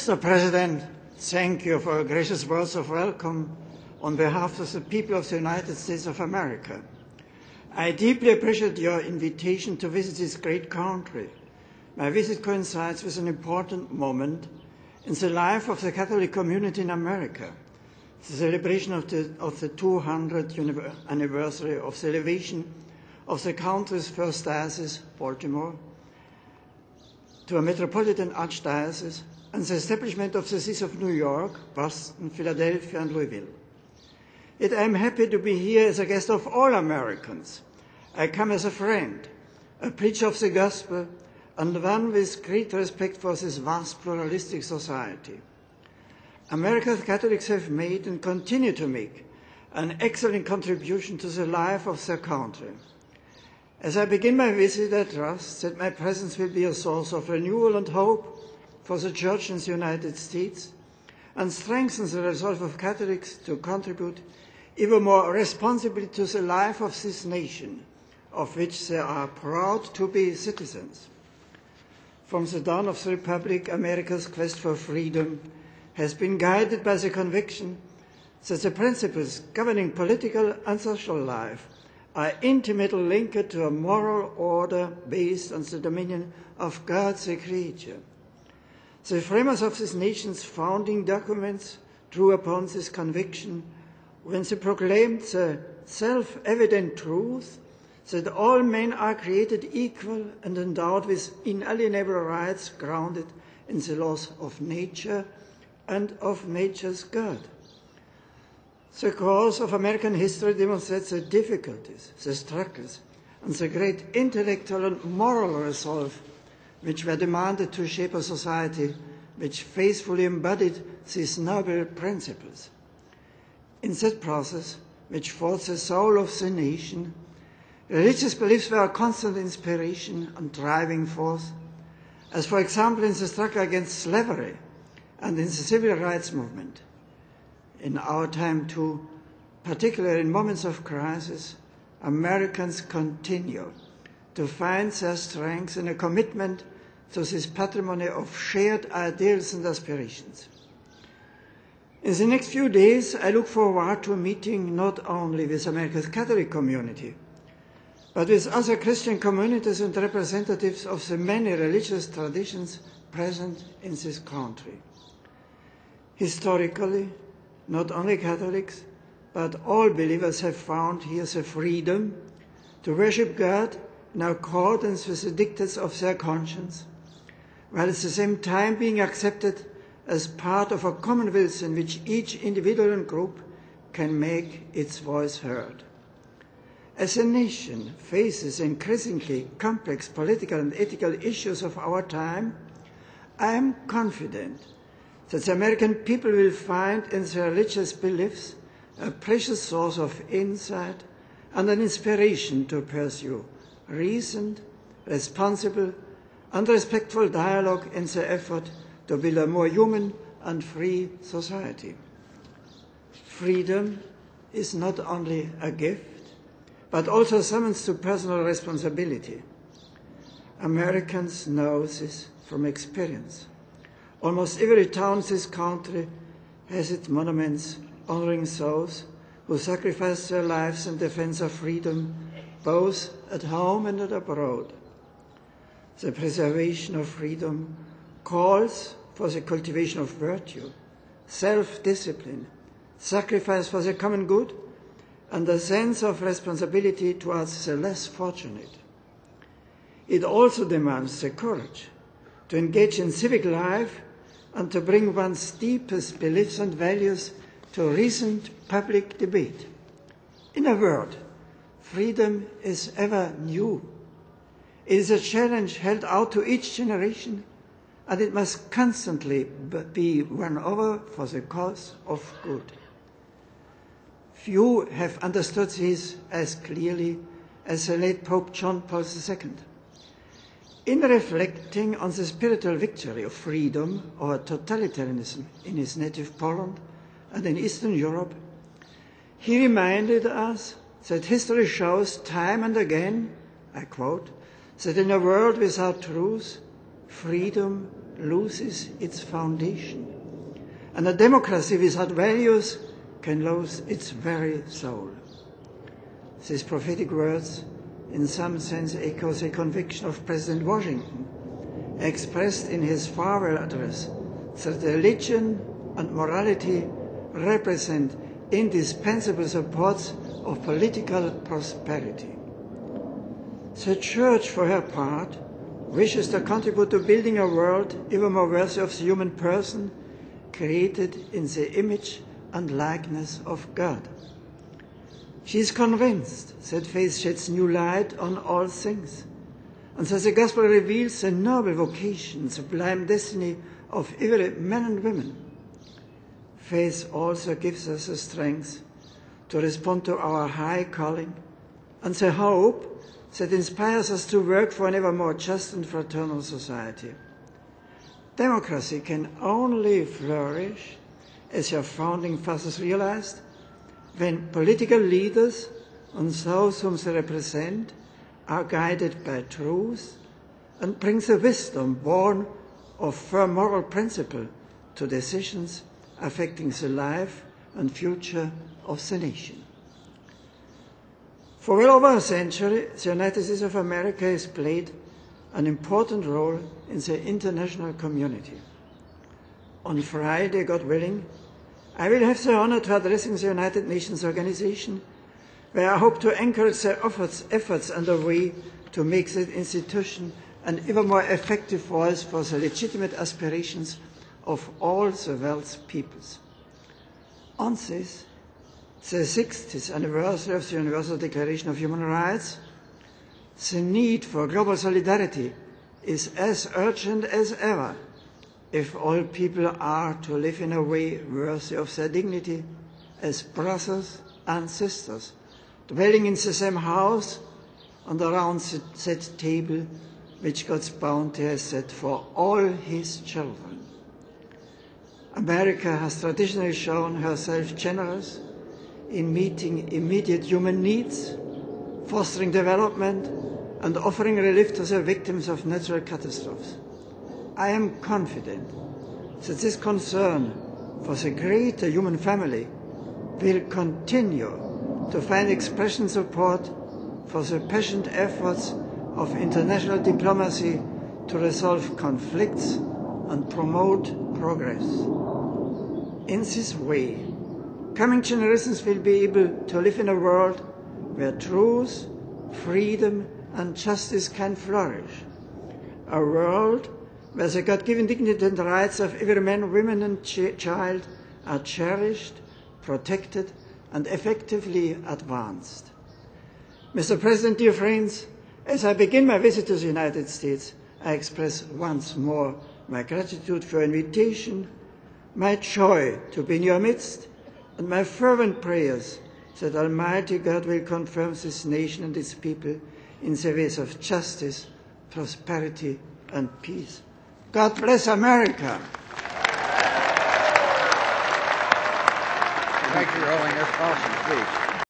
Mr. President, thank you for your gracious words of welcome on behalf of the people of the United States of America. I deeply appreciate your invitation to visit this great country. My visit coincides with an important moment in the life of the Catholic community in America, the celebration of the, of the 200th anniversary of the elevation of the country's first diocese, Baltimore, to a metropolitan archdiocese and the establishment of the sees of New York, Boston, Philadelphia, and Louisville. Yet I am happy to be here as a guest of all Americans. I come as a friend, a preacher of the gospel, and one with great respect for this vast pluralistic society. America's Catholics have made and continue to make an excellent contribution to the life of their country. As I begin my visit, I trust that my presence will be a source of renewal and hope for the Church in the United States and strengthens the resolve of Catholics to contribute even more responsibly to the life of this nation, of which they are proud to be citizens. From the dawn of the Republic, America's quest for freedom has been guided by the conviction that the principles governing political and social life are intimately linked to a moral order based on the dominion of God the Creator. The framers of this nation's founding documents drew upon this conviction when they proclaimed the self evident truth that all men are created equal and endowed with inalienable rights grounded in the laws of nature and of nature's God. The course of American history demonstrates the difficulties, the struggles, and the great intellectual and moral resolve which were demanded to shape a society which faithfully embodied these noble principles. In that process, which forged the soul of the nation, religious beliefs were a constant inspiration and driving force, as for example in the struggle against slavery and in the civil rights movement. In our time too, particularly in moments of crisis, Americans continue to find their strength in a commitment to this patrimony of shared ideals and aspirations. In the next few days, I look forward to a meeting not only with America's Catholic community, but with other Christian communities and representatives of the many religious traditions present in this country. Historically, not only Catholics, but all believers have found here the freedom to worship God in accordance with the dictates of their conscience, while at the same time being accepted as part of a commonwealth in which each individual and group can make its voice heard. As a nation faces increasingly complex political and ethical issues of our time, I am confident that the American people will find in their religious beliefs a precious source of insight and an inspiration to pursue reasoned, responsible, and respectful dialogue in the effort to build a more human and free society. Freedom is not only a gift, but also summons to personal responsibility. Americans know this from experience. Almost every town in this country has its monuments honoring those who sacrificed their lives in defense of freedom, both at home and abroad. The preservation of freedom calls for the cultivation of virtue, self discipline, sacrifice for the common good, and a sense of responsibility towards the less fortunate. It also demands the courage to engage in civic life and to bring one's deepest beliefs and values to recent public debate. In a word, freedom is ever new. It is a challenge held out to each generation, and it must constantly be won over for the cause of good. Few have understood this as clearly as the late Pope John Paul II. In reflecting on the spiritual victory of freedom over totalitarianism in his native Poland and in Eastern Europe, he reminded us that history shows time and again, I quote, that in a world without truth, freedom loses its foundation. And a democracy without values can lose its very soul. These prophetic words, in some sense, echo the conviction of President Washington, expressed in his farewell address, that religion and morality represent indispensable supports of political prosperity. The Church, for her part, wishes to contribute to building a world even more worthy of the human person, created in the image and likeness of God. She is convinced that faith sheds new light on all things, and that the gospel reveals the noble vocation, sublime destiny of every man and woman. Faith also gives us the strength to respond to our high calling and the hope that inspires us to work for an ever more just and fraternal society. Democracy can only flourish, as your founding fathers realized, when political leaders and those whom they represent are guided by truth and bring the wisdom born of firm moral principle to decisions affecting the life and future of the nation. For well over a century, the United States of America has played an important role in the international community. On Friday, God willing, I will have the honor to address the United Nations Organization, where I hope to encourage the efforts, efforts underway to make the institution an even more effective voice for the legitimate aspirations of all the world's peoples. On this, the 60th anniversary of the Universal Declaration of Human Rights, the need for global solidarity is as urgent as ever if all people are to live in a way worthy of their dignity as brothers and sisters, dwelling in the same house and around that table which God's bounty has set for all his children. America has traditionally shown herself generous in meeting immediate human needs, fostering development, and offering relief to the victims of natural catastrophes. I am confident that this concern for the greater human family will continue to find expression support for the patient efforts of international diplomacy to resolve conflicts and promote progress. In this way, coming generations will be able to live in a world where truth, freedom, and justice can flourish. A world where the God given dignity and rights of every man, woman, and ch- child are cherished, protected, and effectively advanced. Mr. President, dear friends, as I begin my visit to the United States, I express once more my gratitude for invitation, my joy to be in your midst, and my fervent prayers that Almighty God will confirm this nation and its people in the ways of justice, prosperity, and peace. God bless America. Thank you, Rolling. That's awesome speech.